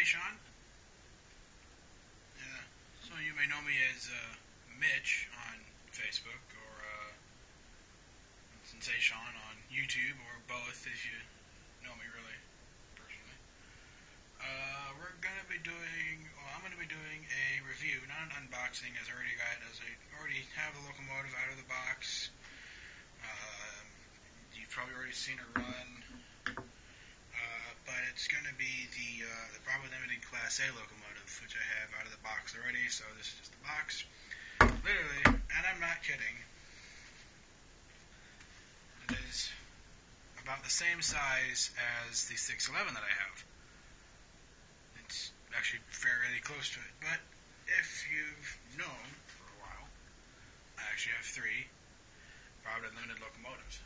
Sean. Yeah, of you may know me as uh, Mitch on Facebook or uh, SensaSean on YouTube or both if you know me really personally. Uh, we're gonna be doing, well, I'm gonna be doing a review, not an unboxing, as I already got, as I already have the locomotive out of the box. Um, you've probably already seen it run. It's going to be the uh, the Broadway Limited Class A locomotive, which I have out of the box already. So this is just the box, literally, and I'm not kidding. It is about the same size as the 611 that I have. It's actually fairly close to it. But if you've known for a while, I actually have three Broadway Limited locomotives.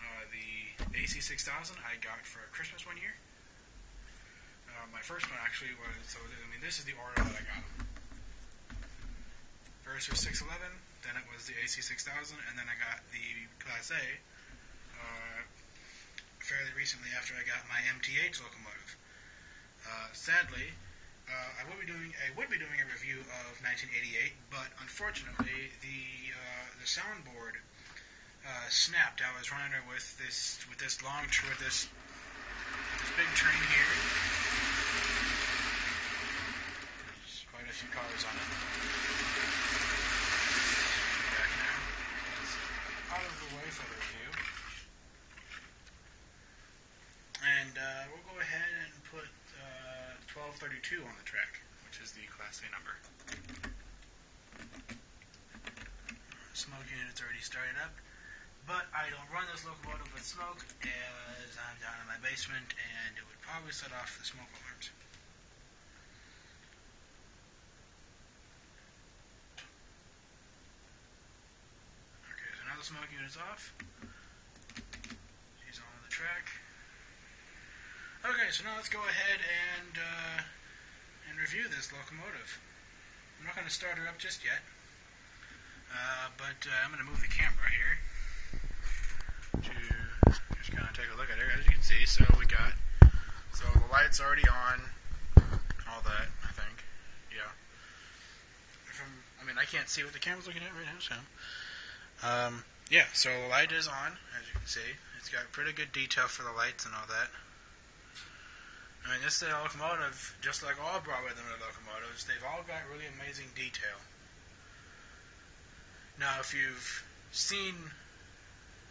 Uh, the AC6000 I got for Christmas one year. Uh, my first one actually was, so I mean, this is the order that I got them. First was 611, then it was the AC6000, and then I got the Class A uh, fairly recently after I got my MTH locomotive. Uh, sadly, uh, I would be doing I would be doing a review of 1988, but unfortunately the uh, the soundboard uh, snapped. I was running it with this with this long with this this big train here. There's quite a few cars on it. Back now. Out of the way for the review. And uh, we'll go ahead and put uh, 1232 on the track, which is the Class A number. Smoke unit's already started up. But I don't run this locomotive with smoke as I'm down in my basement and it would probably set off the smoke alarms. Okay, so now the smoke unit's off. She's on the track. Okay, so now let's go ahead and uh, and review this locomotive. I'm not going to start her up just yet, uh, but uh, I'm going to move the camera here to just kind of take a look at her. As you can see, so we got so the lights already on, all that. I think, yeah. I mean, I can't see what the camera's looking at right now, so. Um, yeah, so the light is on, as you can see. It's got pretty good detail for the lights and all that. I mean, this is a locomotive, just like all Broadway Limited locomotives, they've all got really amazing detail. Now, if you've seen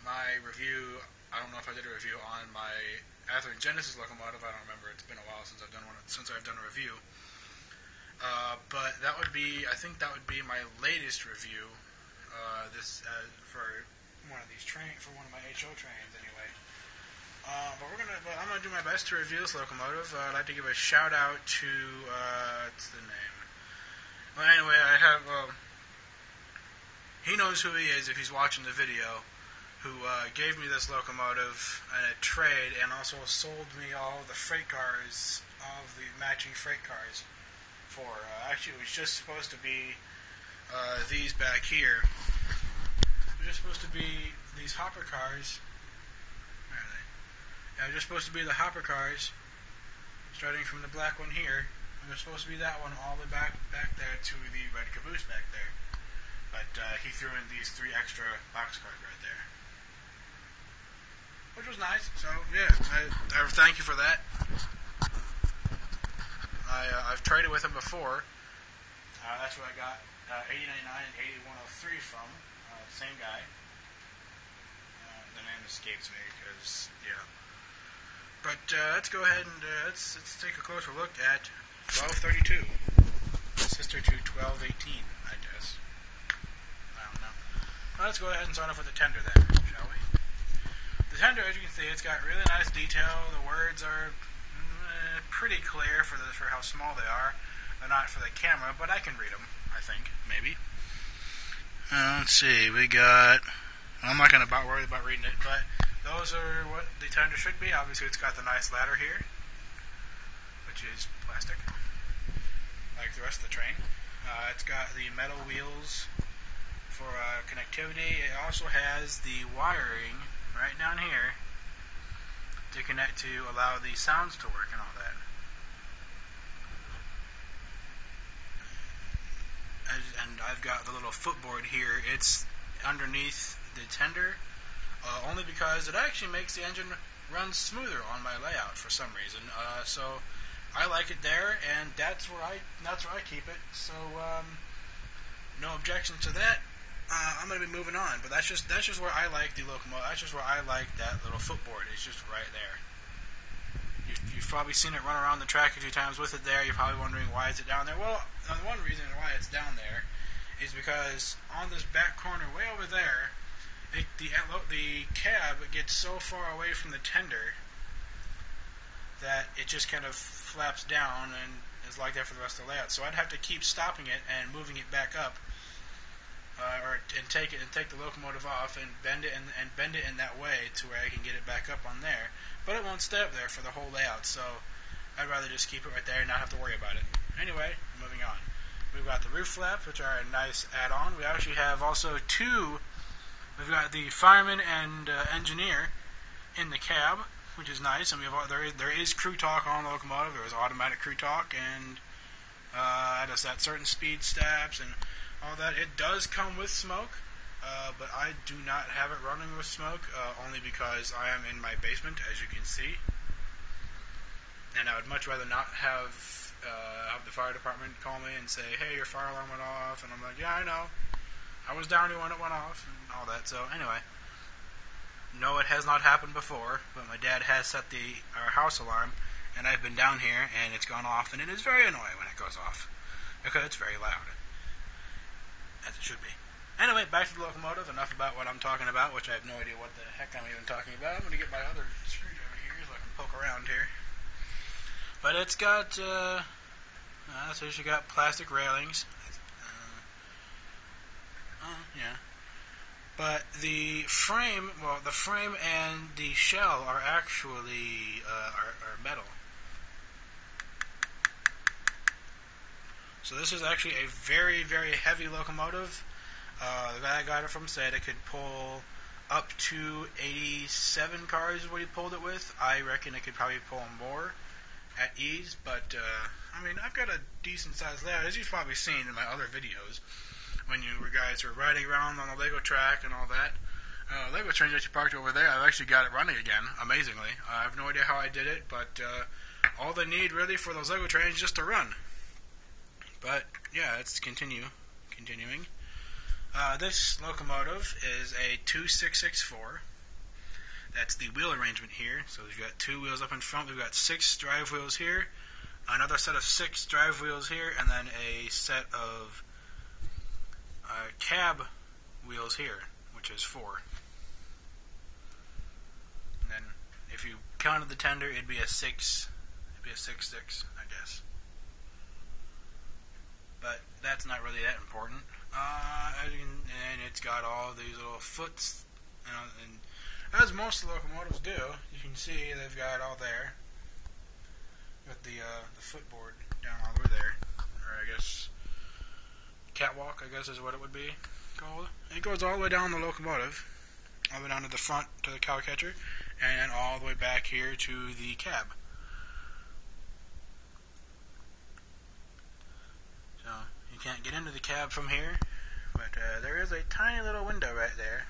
my review, I don't know if I did a review on my Athearn Genesis locomotive. I don't remember. It's been a while since I've done one since I've done a review. Uh, but that would be, I think that would be my latest review. Uh, this uh, for one of these train for one of my HO trains anyway. Uh, but we're gonna, but I'm gonna do my best to review this locomotive. Uh, I'd like to give a shout out to uh, what's the name? Well, anyway, I have. Uh, he knows who he is if he's watching the video. Who uh, gave me this locomotive in a trade and also sold me all the freight cars, all of the matching freight cars. For uh, actually, it was just supposed to be uh, these back here. It was just supposed to be these hopper cars. Where are they? Yeah, they're just supposed to be the hopper cars, starting from the black one here, and they're supposed to be that one all the way back back there to the red caboose back there. But uh, he threw in these three extra box cars right there, which was nice. So yeah, I, I thank you for that. I uh, I've traded with him before. Uh, that's where I got uh, 8099 and 8103 from. Uh, same guy. Uh, the name escapes me because yeah. But uh, let's go ahead and uh, let's let's take a closer look at 1232, sister to 1218, I guess. I don't know. Well, let's go ahead and start off with the tender then, shall we? The tender, as you can see, it's got really nice detail. The words are mm, pretty clear for the for how small they are. They're not for the camera, but I can read them. I think maybe. Uh, let's see. We got. I'm not going to worry about reading it, but those are what the tender should be. Obviously, it's got the nice ladder here, which is plastic, like the rest of the train. Uh, it's got the metal wheels for uh, connectivity. It also has the wiring right down here to connect to allow the sounds to work and all that. And I've got the little footboard here. It's underneath the tender, uh, only because it actually makes the engine run smoother on my layout for some reason. Uh, so I like it there, and that's where I that's where I keep it. So um, no objection to that. Uh, I'm to be moving on, but that's just that's just where I like the locomotive. That's just where I like that little footboard. It's just right there. You've, you've probably seen it run around the track a few times with it there. You're probably wondering why is it down there. Well, uh, one reason why it's down there is because on this back corner, way over there, it, the the cab gets so far away from the tender that it just kind of flaps down and is like that for the rest of the layout. So I'd have to keep stopping it and moving it back up, uh, or and take it and take the locomotive off and bend it and, and bend it in that way to where I can get it back up on there. But it won't stay up there for the whole layout. So I'd rather just keep it right there and not have to worry about it. Anyway, moving on. We've got the roof flaps, which are a nice add-on. We actually have also two. We've got the fireman and uh, engineer in the cab, which is nice. And we have there is, there is crew talk on the locomotive. There is automatic crew talk, and uh, it at certain speed steps and all that. It does come with smoke, uh, but I do not have it running with smoke, uh, only because I am in my basement, as you can see. And I would much rather not have uh, have the fire department call me and say, "Hey, your fire alarm went off," and I'm like, "Yeah, I know. I was down here when it went off," and all that. So anyway, no, it has not happened before, but my dad has set the our house alarm, and I've been down here and it's gone off, and it is very annoying when it goes off because it's very loud, as it should be. Anyway, back to the locomotive. Enough about what I'm talking about, which I have no idea what the heck I'm even talking about. I'm going to get my other screwdriver here so I can poke around here. But it's got, uh, uh so you got plastic railings. Uh, uh, yeah. But the frame, well, the frame and the shell are actually uh, are, are metal. So this is actually a very, very heavy locomotive. Uh, the guy I got it from said it could pull up to 87 cars is what he pulled it with. I reckon it could probably pull more at ease, but uh, I mean, I've got a decent size layout, as you've probably seen in my other videos when you guys were riding around on the Lego track and all that. Uh, Lego train actually parked over there. I've actually got it running again, amazingly. I have no idea how I did it, but uh, all they need really for those Lego trains is just to run. But yeah, let's continue. Continuing. Uh, this locomotive is a 2664. That's the wheel arrangement here. So we've got two wheels up in front. We've got six drive wheels here, another set of six drive wheels here, and then a set of uh, cab wheels here, which is four. And then if you counted the tender, it'd be a six. It'd be a six six, I guess. But that's not really that important. Uh, and it's got all these little foots, you know, and as most locomotives do, you can see they've got all there. Got the uh, the footboard down all the way there, or I guess catwalk, I guess is what it would be called. It goes all the way down the locomotive, all the way down to the front to the cow catcher, and all the way back here to the cab. So you can't get into the cab from here, but uh, there is a tiny little window right there.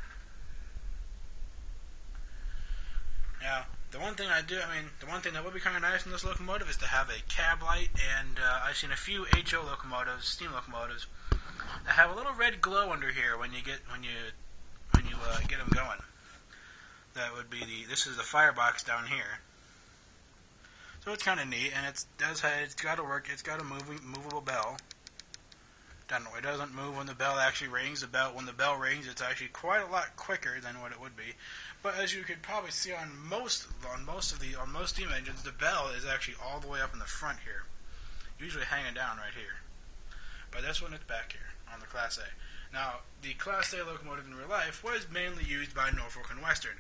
Now, the one thing I do, I mean, the one thing that would be kind of nice in this locomotive is to have a cab light, and uh, I've seen a few HO locomotives, steam locomotives, that have a little red glow under here when you get when you when you uh, get them going. That would be the. This is the firebox down here. So it's kind of neat, and it does it's got to work. It's got a moving movable bell. It doesn't move when the bell actually rings. The bell when the bell rings, it's actually quite a lot quicker than what it would be. But as you could probably see on most on most of the on most steam engines, the bell is actually all the way up in the front here, usually hanging down right here. But this one it's back here on the Class A. Now, the Class A locomotive in real life was mainly used by Norfolk and Western.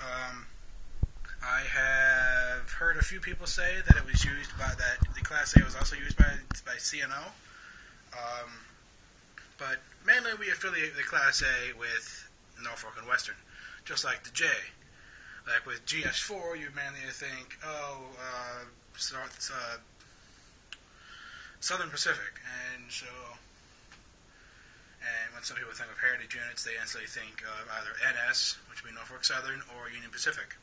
Um, I have heard a few people say that it was used by that the Class A was also used by by C&O. Um, but mainly we affiliate the Class A with Norfolk and Western, just like the J. Like with GS4, you mainly think, oh, uh, so, uh, Southern Pacific, and so, and when some people think of heritage units, they instantly think of either NS, which would be Norfolk Southern, or Union Pacific.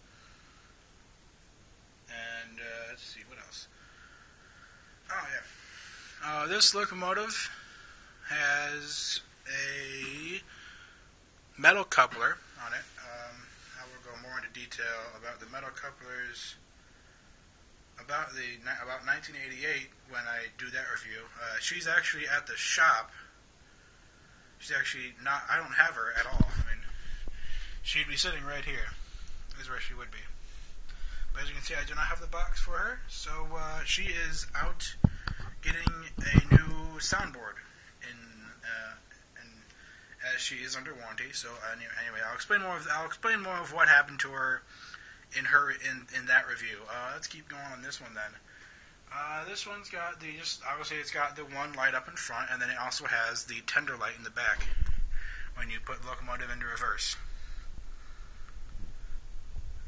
And uh, let's see what else. Oh yeah, uh, this locomotive has a metal coupler on it. Um, I will go more into detail about the metal couplers about the about 1988 when I do that review. Uh, she's actually at the shop. She's actually not. I don't have her at all. I mean, she'd be sitting right here. This is where she would be. But as you can see, I do not have the box for her, so uh, she is out getting a new soundboard in, uh, in as she is under warranty. So anyway, I'll explain more. Of, I'll explain more of what happened to her in her in in that review. Uh, let's keep going on this one then. Uh, this one's got the just obviously it's got the one light up in front, and then it also has the tender light in the back when you put locomotive into reverse.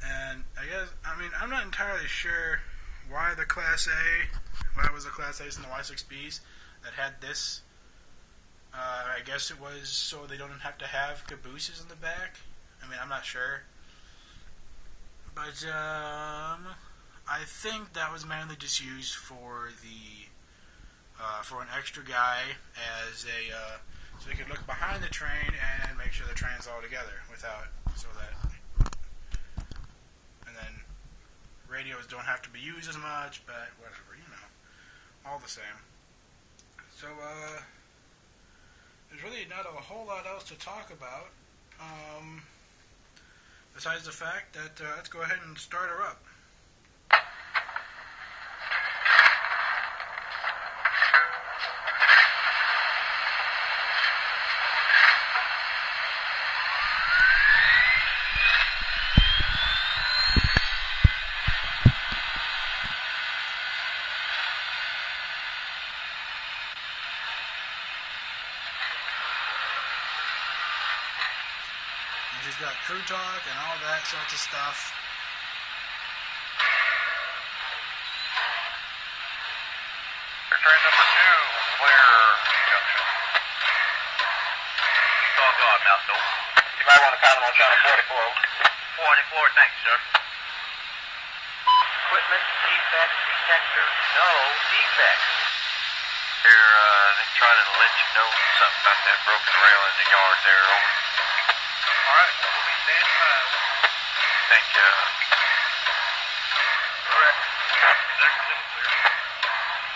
And I guess I mean I'm not entirely sure why the Class A, why was the Class A's and the Y6Bs that had this. Uh, I guess it was so they don't have to have cabooses in the back. I mean I'm not sure. But um, I think that was mainly just used for the uh, for an extra guy as a uh, so he could look behind the train and make sure the train's all together without so that and then radios don't have to be used as much, but whatever, you know, all the same. So uh, there's really not a whole lot else to talk about. Um, besides the fact that uh, let's go ahead and start her up. Crew talk and all that sorts of stuff. Train number two, clear junction. It's all gone now, so. You might want to comment on channel 44. 44, thanks, sir. Equipment defect detector. No defects. They're, uh, they're trying to let you know something about that broken rail in the yard there. Over. All right, standing by. Thank you. Correct.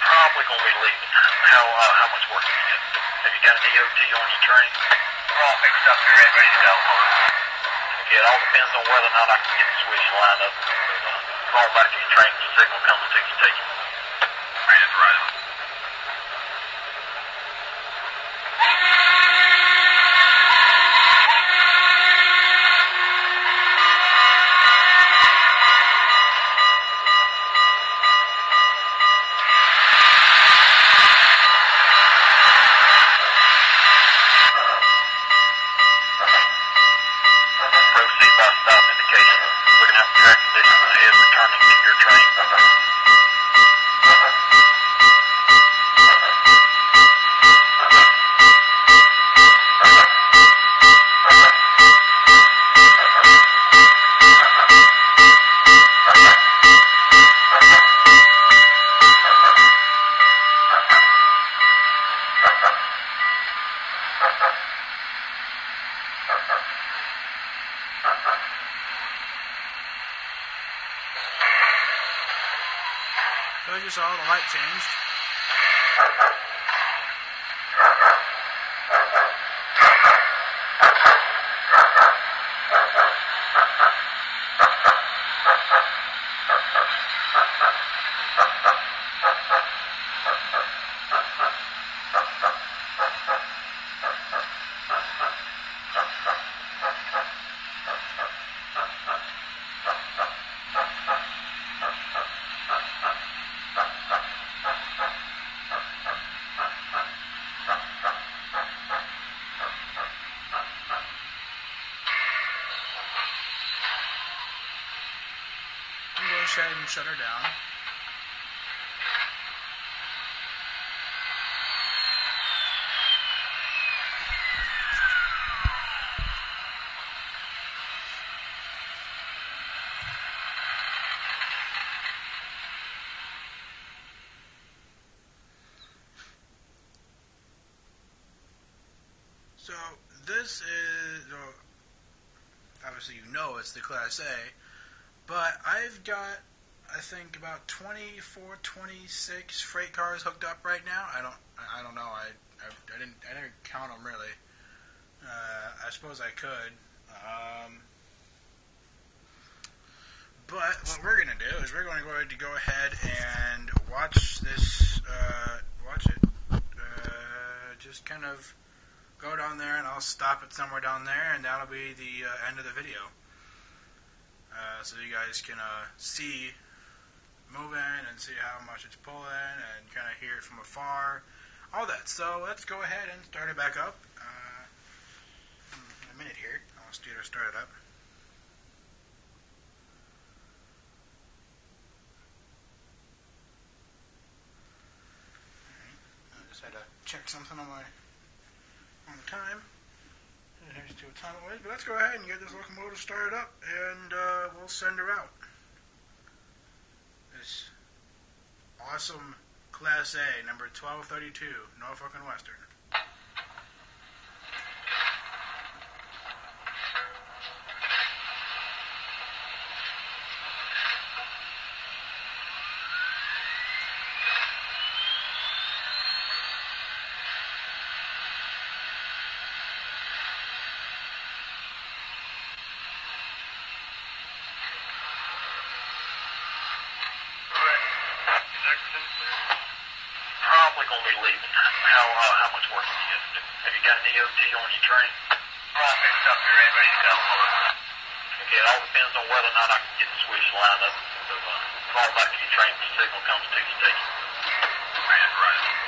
Probably gonna be leaving. How uh, how much work have you got? Have you got an EOT on your train? We're all fixed up here and ready to go. Okay, it all depends on whether or not I can get the switch lined up. Uh, call back to your train, the signal comes to you, take it. Right, right. Proceed by stop indication. Looking out track conditions ahead, returning to your train. Ahead and shut her down. So this is obviously you know it's the Class A, but I've got I think about 24, 26 freight cars hooked up right now. I don't I don't know. I I, I didn't I didn't count them really. Uh, I suppose I could. Um, but what we're gonna do is we're going to go ahead to go ahead and watch this. Uh, watch it. Uh, just kind of go down there and I'll stop it somewhere down there and that'll be the uh, end of the video. Uh, so you guys can uh, see moving and see how much it's pulling and kind of hear it from afar, all that. So let's go ahead and start it back up. Uh, in a minute here, I'll start it up. I just had to check something on my on the time. What time. But let's go ahead and get this locomotive started up, and uh, we'll send her out. This awesome Class A, number 1232, Norfolk and Western. How uh, how much work you to do? Have you got an EOT on your train? All fixed up here, ready to go. Okay, it all depends on whether or not I can get the switch lined up. So uh, call back to your train the signal comes to the station. Right, right.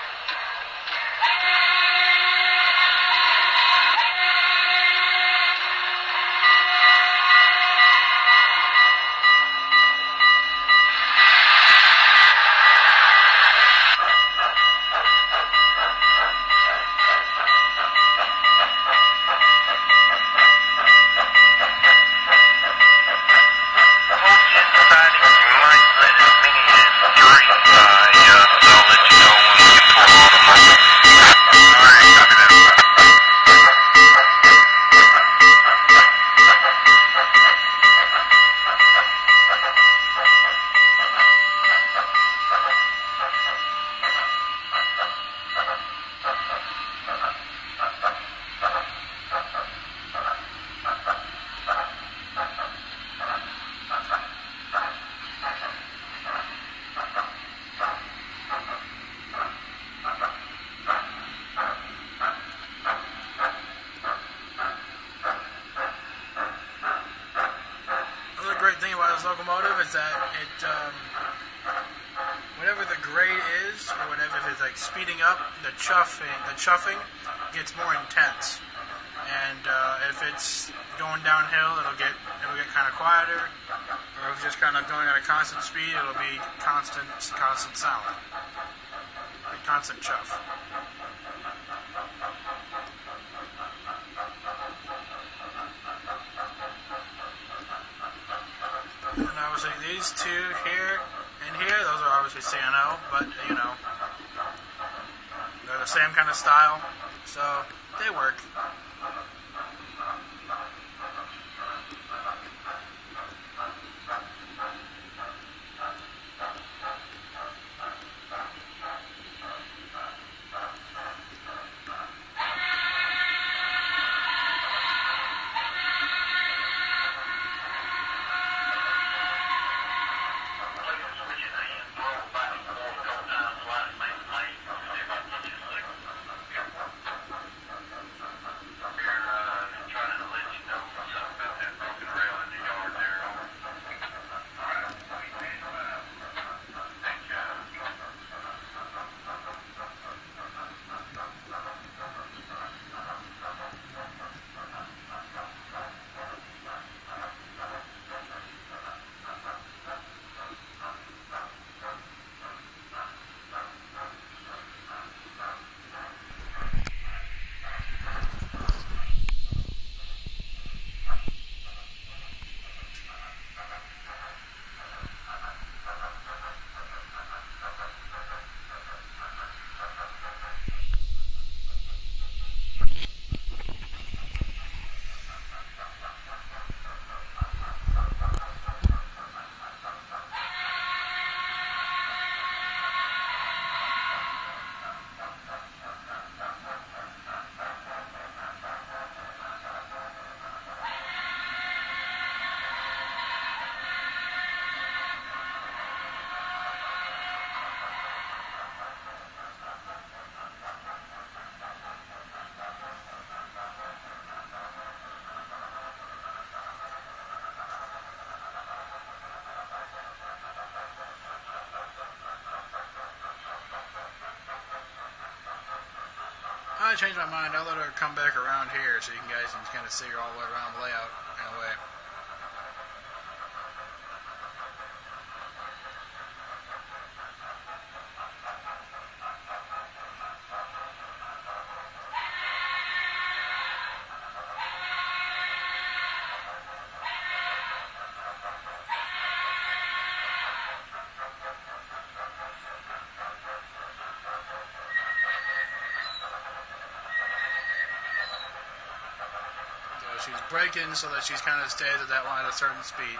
Another great thing about this locomotive is that it, um, whatever the grade is, or whatever, if it's like speeding up, the chuffing, gets more intense. And uh, if it's going downhill, it'll get it'll get kind of quieter. Or if it's just kind of going at a constant speed, it'll be constant constant sound, like constant chuff. And obviously these two here and here, those are obviously C&O, but you know, the same kind of style, so they work. I change my mind, I'll let her come back around here so you guys can kind of see her all the way around the layout she's braking so that she's kind of stays at that line at a certain speed.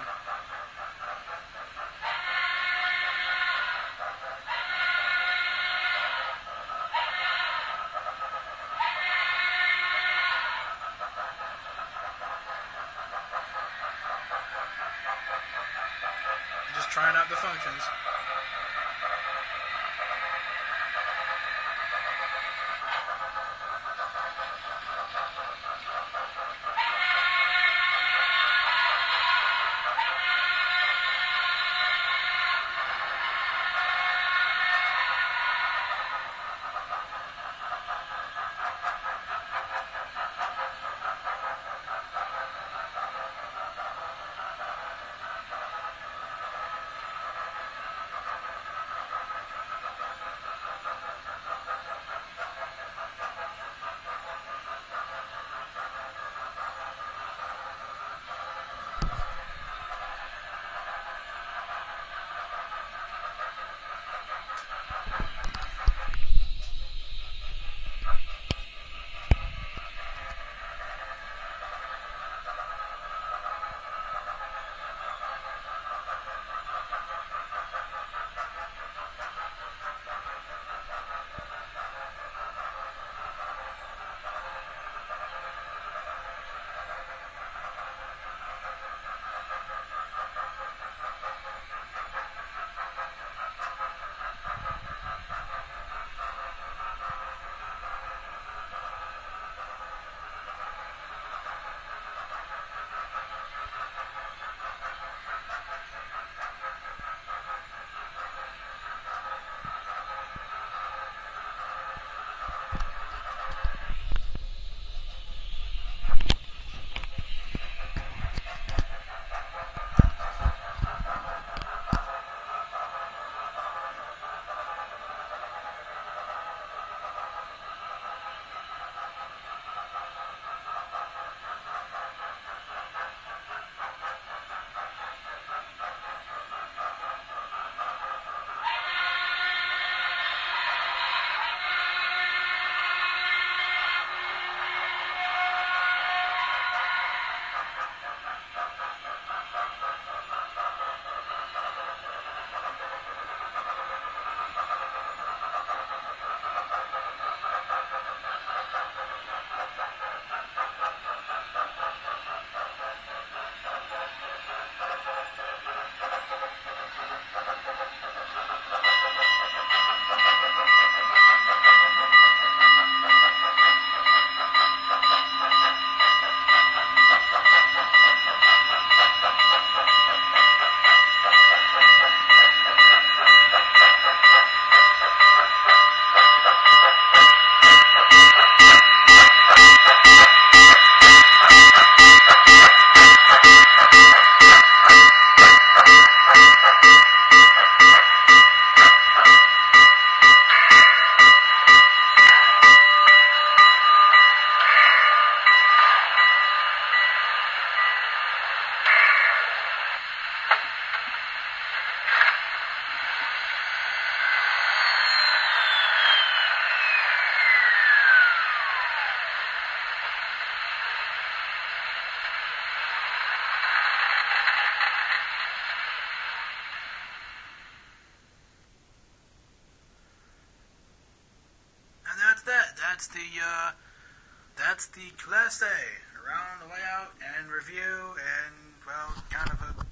Layout and review and well, kind of a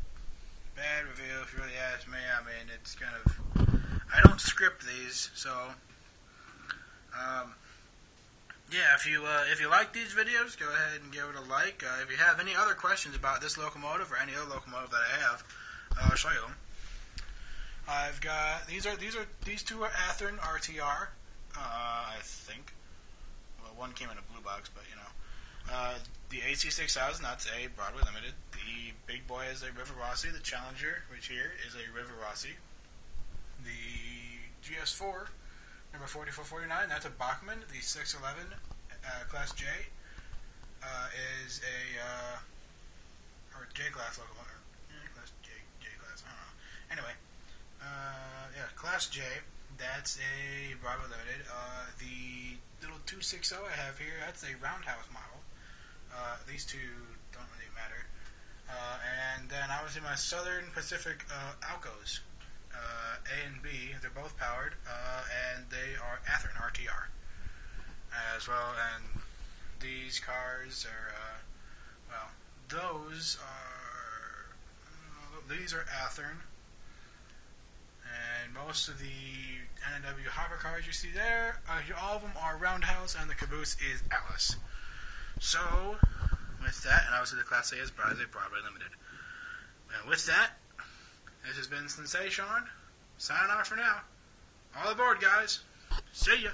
bad review if you really ask me. I mean, it's kind of I don't script these, so um, yeah. If you uh, if you like these videos, go ahead and give it a like. Uh, if you have any other questions about this locomotive or any other locomotive that I have, uh, I'll show you them. I've got these are these are these two are Athearn RTR, uh, I think. well, one came in a blue box, but you know. Uh, the AC6000, that's a Broadway Limited. The big boy is a Rivarossi. The Challenger, which here is a Rivarossi. The GS4, number 4449, that's a Bachmann. The 611 uh, Class J uh, is a uh, or J class locomotive. Yeah, class J J class. I don't know. Anyway, uh, yeah, Class J. That's a Broadway Limited. Uh, the little 260 I have here, that's a roundhouse model. Uh, these two don't really matter. Uh, and then obviously my Southern Pacific uh, Alcos, uh, A and B, they're both powered, uh, and they are Athearn RTR as well. And these cars are, uh, well, those are, these are Athearn. And most of the N&W hopper cars you see there, all of them are Roundhouse, and the caboose is Atlas. So, with that, and obviously the Class A is Broadway, Broadway Limited. And with that, this has been SensaSean. Signing off for now. All aboard, guys. See ya.